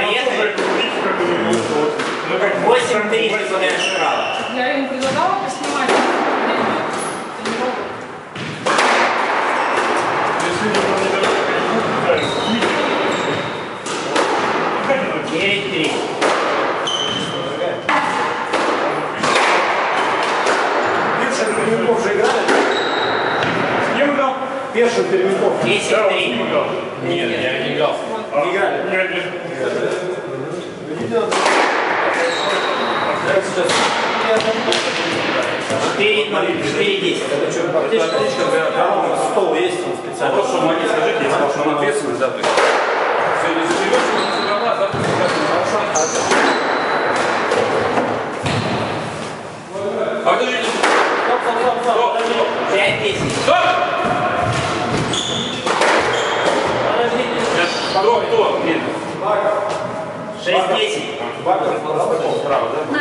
Поехали. Ну как 8 3 ты подаешь вправо. Я ему предлагала поснимать. 9 3. Першин Пермяков же играли? С кем играл? Першин Пермяков. 10 Да, он с 3. ним играл. Нет, я не играл. Не играли? Нет, нет. Я сейчас... 4 0. 4 10. Аптечка, аптечка, стол есть он специально. Вопрос, что могли скажите, я сказал, что он ответственность, да, то сегодня заживешь, сегодня собрала, завтра А подождите, Стоп, стоп, стоп, стоп. 5 10. стоп! Подождите. Кто, кто? Нет. 6 10. Баков работал справа, да?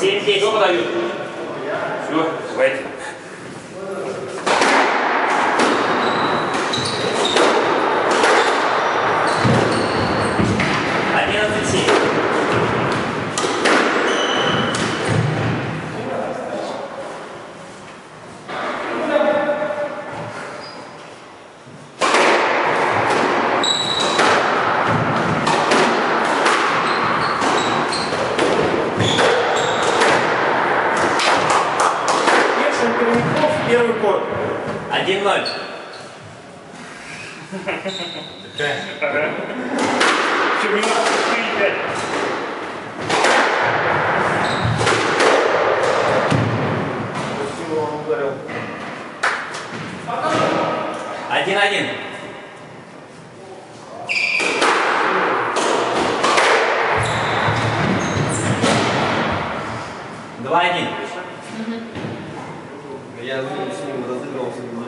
Семь Кто 10. подает? Все, давайте. I did lunch. Should we not repeat that?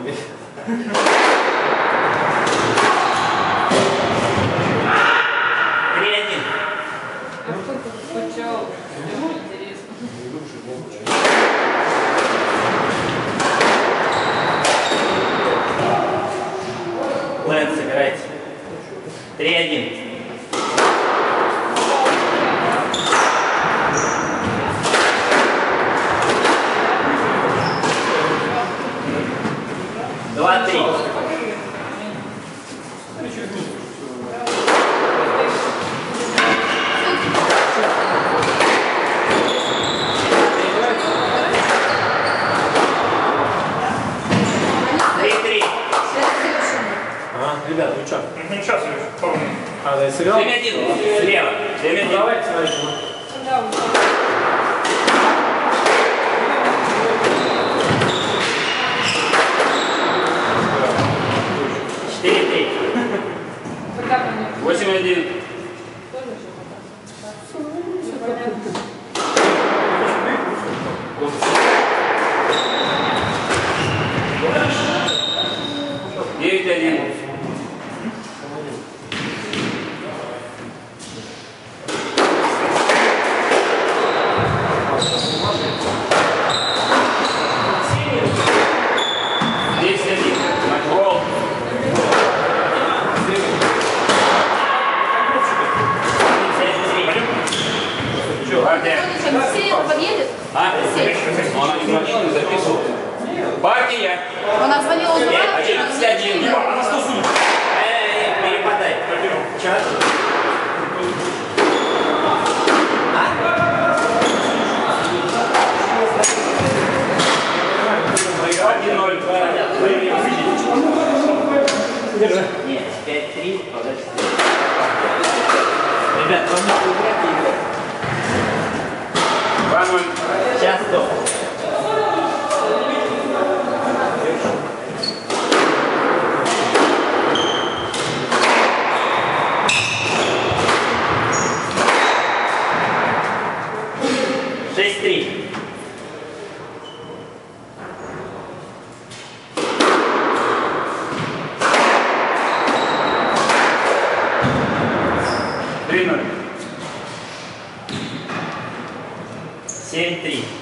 Момент. Три один. А кто почал? Интересно. Лэн собирайте. Три один. Аминь. А? Но она не звонила, не записывала. Партия! Она звонила, узнала. 11.1. Чё? Один ноль. Нет, Same thing.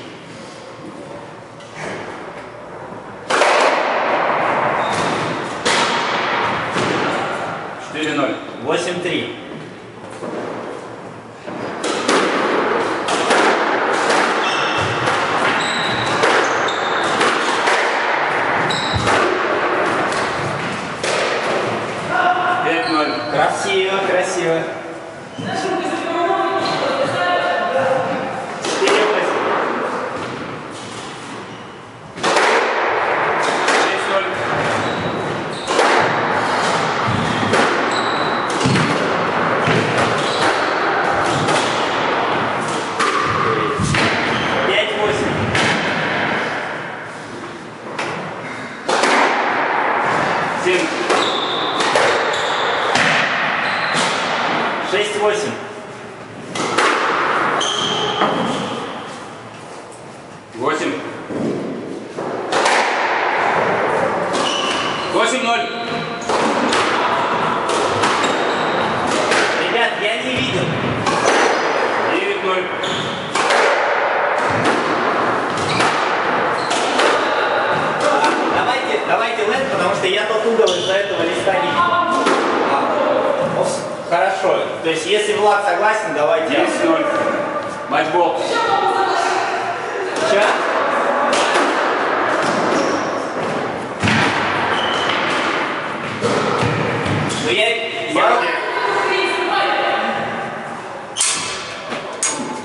6,8. Если Влад согласен, давайте. Десять ноль. Матчбол. Чё? Ну я, я,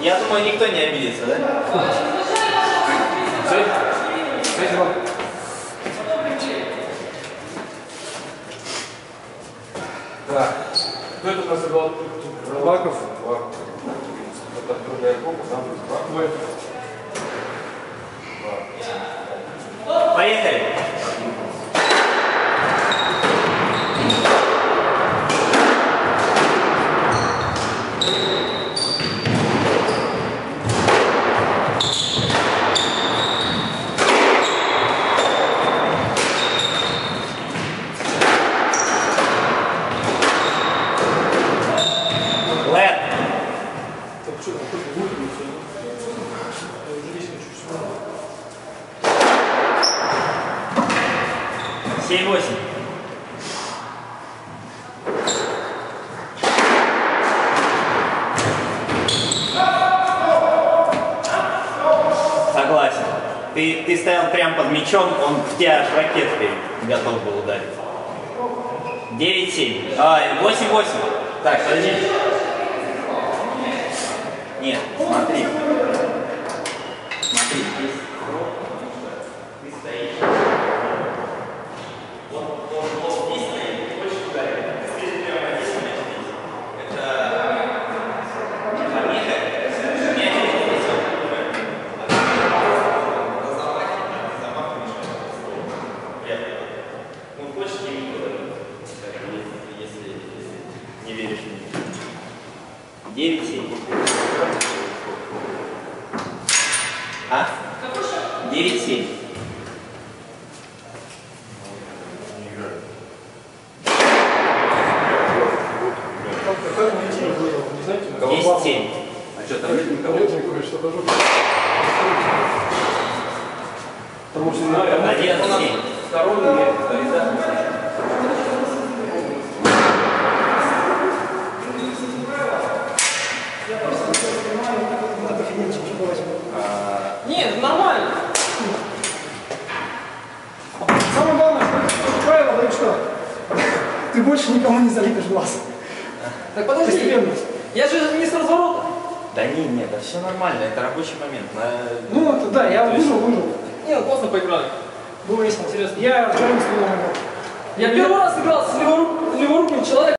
я думаю, никто не обидится, да? Цель. Цель два. Так. Кто это у нас играл? Лаков. Это другая группа, там Лаков. Поехали. Семь восемь. Согласен. Ты, ты стоял прямо под мячом, он в тебя аж ракеткой готов был ударить. 9-7. А, 8-8. Так, подожди. Нет. Смотри, 9 7. А? 9 7. Десять семь. А что, там нет никого? Одиннадцать семь. Сторонний нет, стоит, да? Нет, что ты больше никому не залипишь глаз. Так подожди. Постепенно. Я же не с разворота. Да не, нет, да все нормально, это рабочий момент. На- Ну, это да, я выжил, выжил. Не, ну классно поиграли. Было весело, интересно. Я вторым с Я первый раз играл с леворук- леворуким человеком.